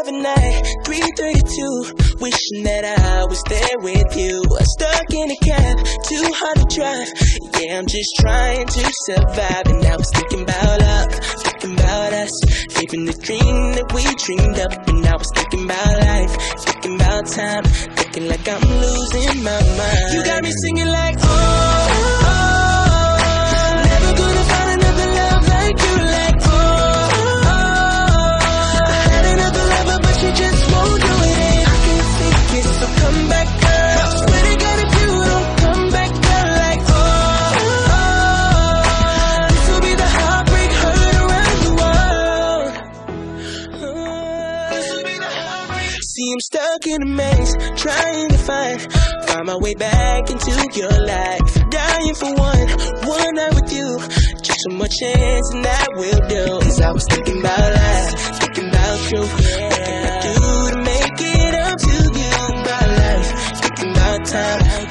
Of night, 332. Wishing that I was there with you. I'm stuck in a cab, too hard to drive. Yeah, I'm just trying to survive. And I was thinking about love, thinking about us. Living the dream that we dreamed up. And I was thinking about life, thinking about time. Looking like I'm losing my mind. You got me singing like, oh, trying to find, find my way back into your life. Dying for one, one night with you. Just one more chance and I will do. Cause I was thinking about life, thinking about you. What can I do to make it up to you? About life, thinking about time,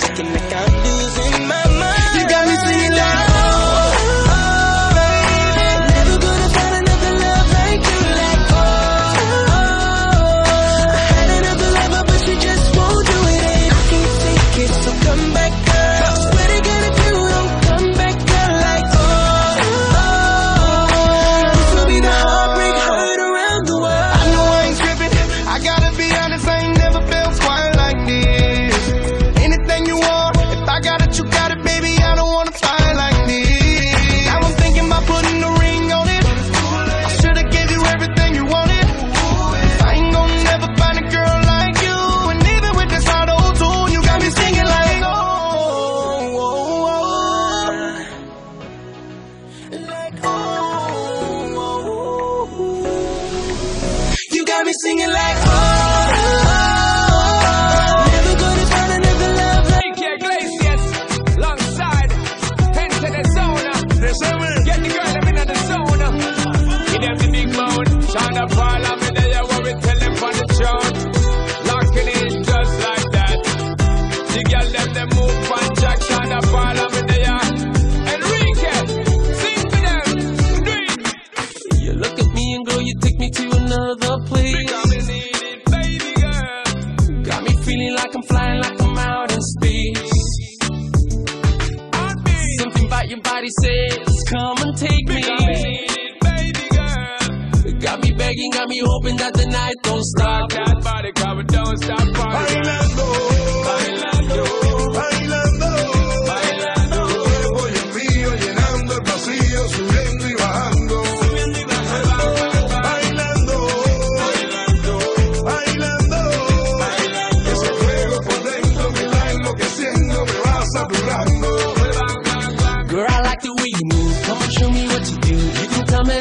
about your body says, come and take me. Got me baby girl. Got me begging, got me hoping that the night don't stop. That body cover, don't stop partying. Bailando, Bailando,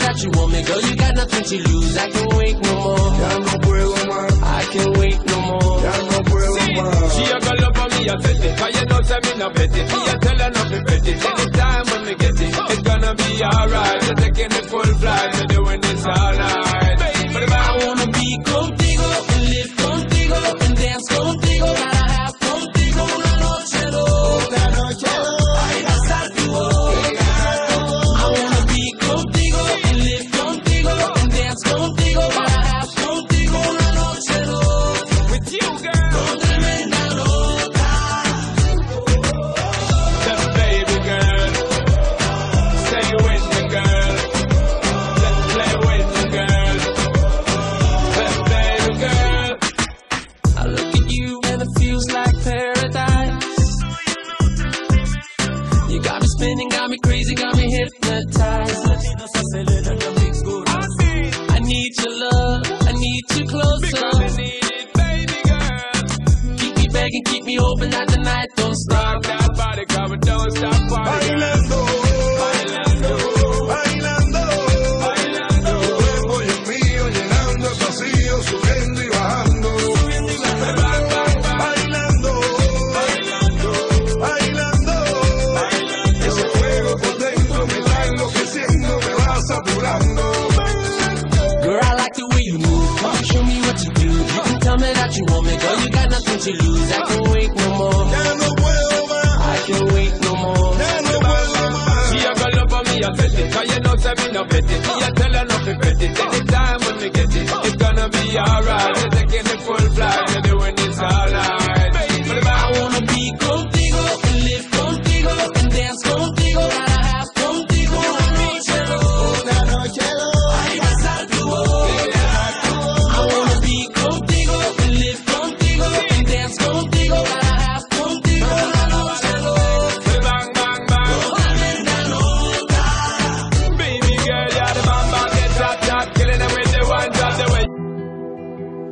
that you want me, girl. You got nothing to lose. I can wait no more. Ya no puedo más, I can't wait no more. ya no puedo más. She a go love for me, I set it. Cause you know, say me no bet it. Me a tell her not to bet it. Anytime when we get it, it's gonna be alright. You're taking the full flight, we're doing this all night. Got me crazy, got me hypnotized. I need your love, I need you closer. I need it, baby girl. Keep me begging, keep me hoping that Girl, I like the way you move. Come show me what you do. You can tell me that you want me, girl. You got nothing to lose. I can't wait no more. Ya no puedo más. I can't wait no more. Ya no puedo más. Me no.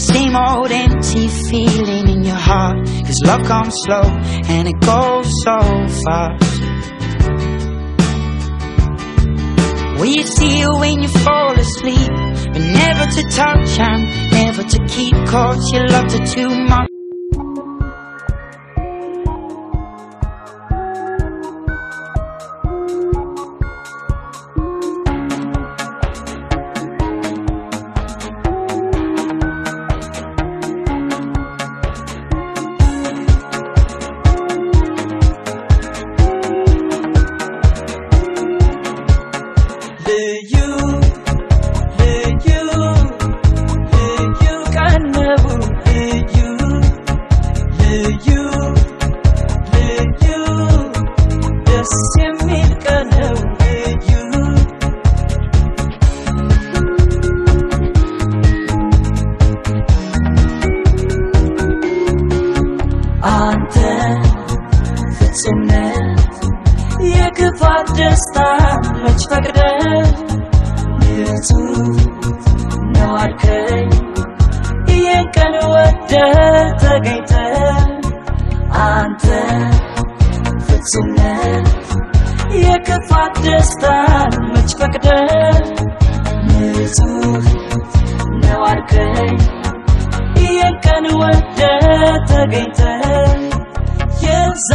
Same old empty feeling in your heart. Cause love comes slow and it goes so fast. Will you see it when you fall asleep But never to touch and never to keep Cause you loved her too much ንጹህ ነው አልከኝ ይህን ቀን ወደ ተገኝተ አንተ ፍጹም የክፋት ደስታ መች ፈቅደ ንጹህ ነው አልከኝ ይህን ቀን ወደ ተገኝተ የዛ